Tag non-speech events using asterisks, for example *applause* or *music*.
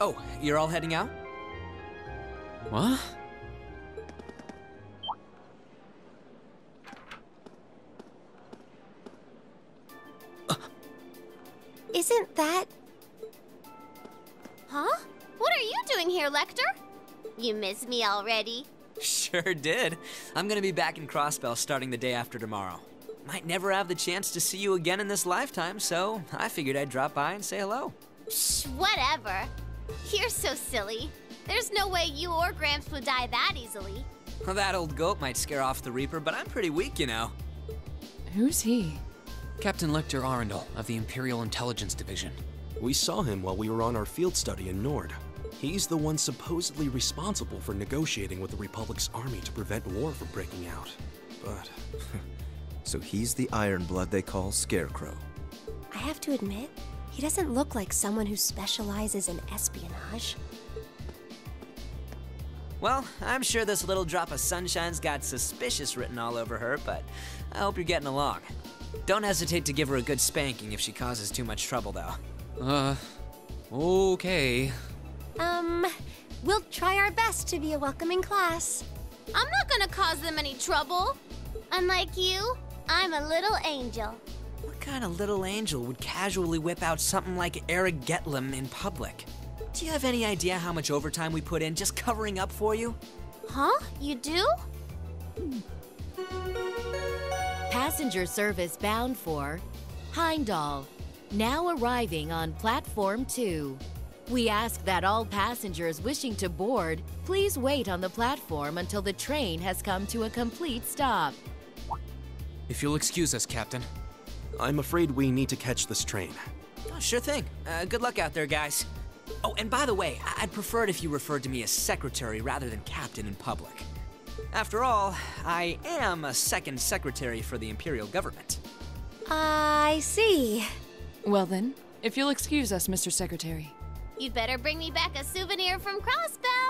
Oh, you're all heading out? What? Isn't that... Huh? What are you doing here, Lechter? You miss me already? *laughs* Sure did. I'm gonna be back in Crossbell starting the day after tomorrow. Might never have the chance to see you again in this lifetime, so I figured I'd drop by and say hello. Shh, whatever. You're so silly. There's no way you or Gramps would die that easily. Well, that old goat might scare off the Reaper, but I'm pretty weak, you know. Who's he? Captain Lechter Arundel of the Imperial Intelligence Division. We saw him while we were on our field study in Nord. He's the one supposedly responsible for negotiating with the Republic's army to prevent war from breaking out. But *laughs* So he's the Iron Blood they call Scarecrow. I have to admit, he doesn't look like someone who specializes in espionage. Well, I'm sure this little drop of sunshine's got suspicious written all over her, but I hope you're getting along. Don't hesitate to give her a good spanking if she causes too much trouble, though. Uh, okay. Um, we'll try our best to be a welcoming class. I'm not gonna cause them any trouble. Unlike you, I'm a little angel. What kind of little angel would casually whip out something like Agate Gram in public? Do you have any idea how much overtime we put in just covering up for you? Huh? You do? Hmm. Passenger service bound for Heimdall, now arriving on platform 2. We ask that all passengers wishing to board please wait on the platform until the train has come to a complete stop. If you'll excuse us, Captain. I'm afraid we need to catch this train. Oh, sure thing. Uh, good luck out there, guys. Oh, and by the way, I- I'd prefer it if you referred to me as secretary rather than captain in public. After all, I am a second secretary for the Imperial government. I see. Well then, if you'll excuse us, Mr. Secretary. You'd better bring me back a souvenir from Crossbell.